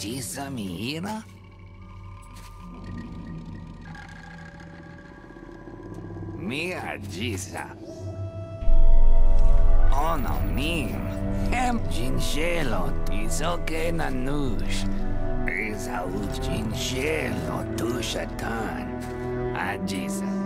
Ajisa Mihira? Mi Ajisa. Ono oh, mim. Em Ginchelo, Tizoke Nanush. Isa u Ginchelo, Tushatan. Ajisa.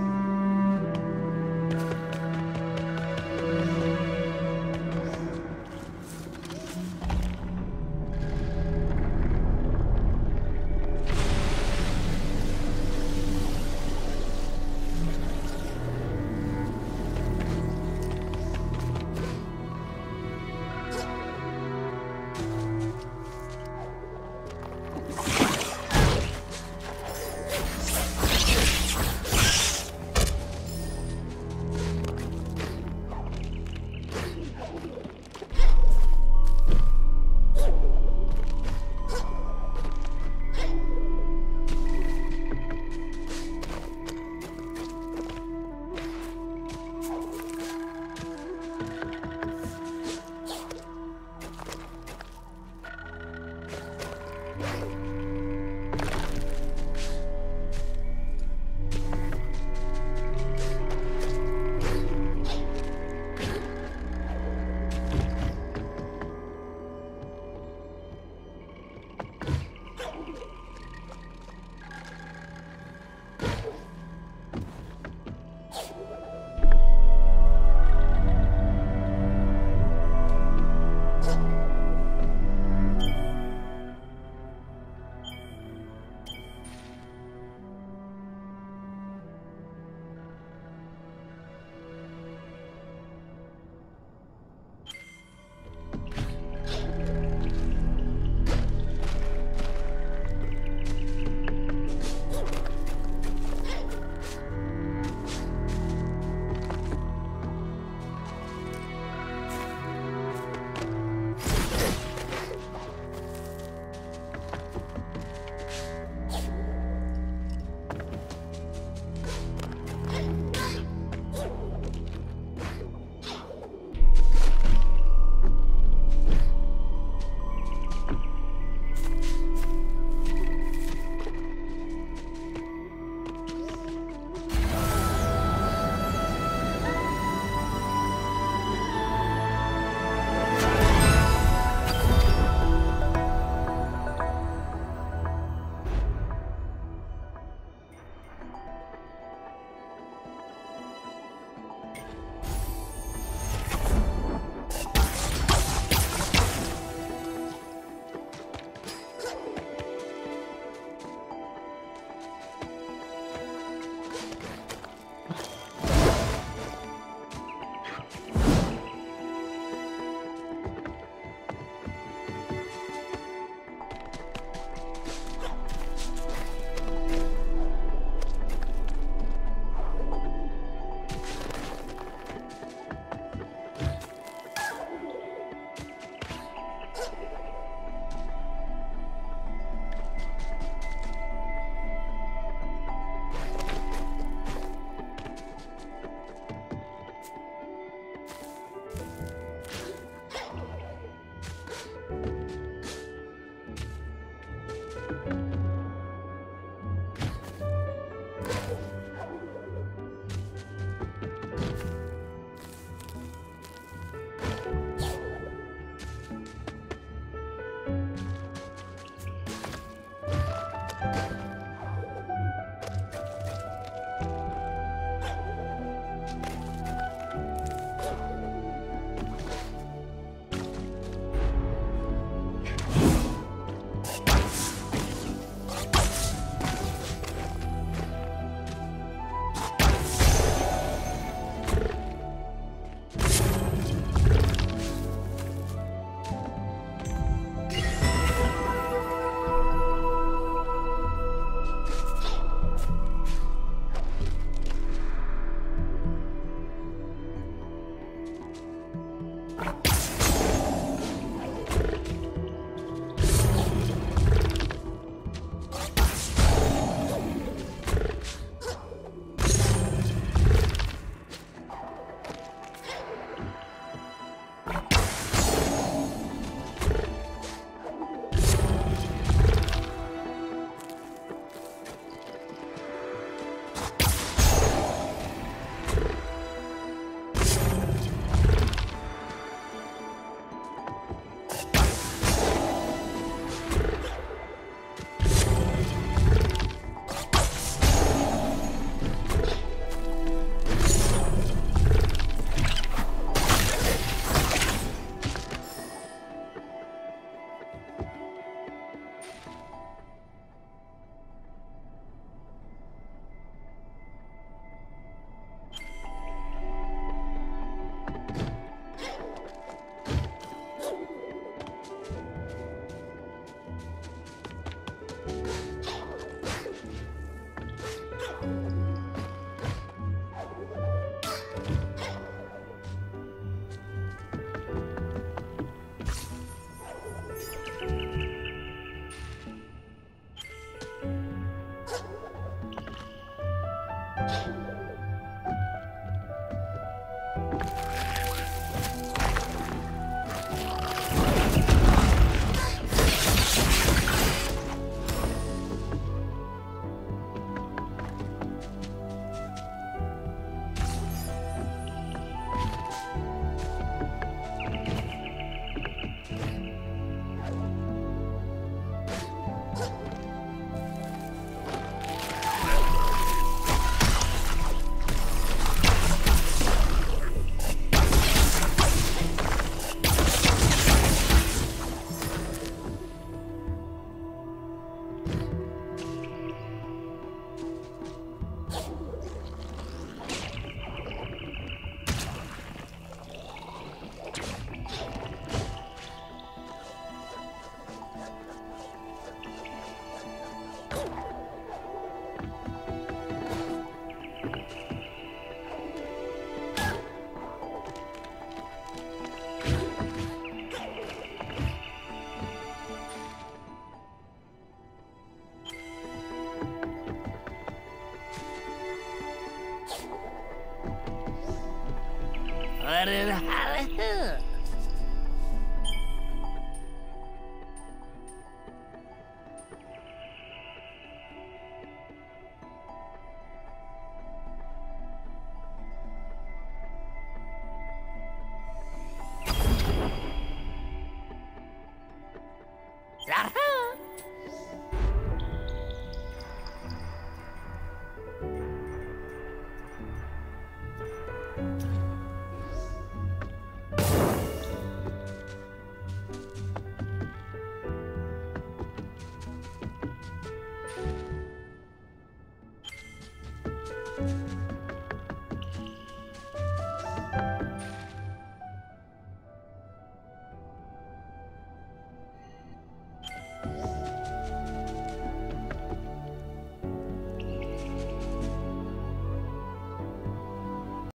What did I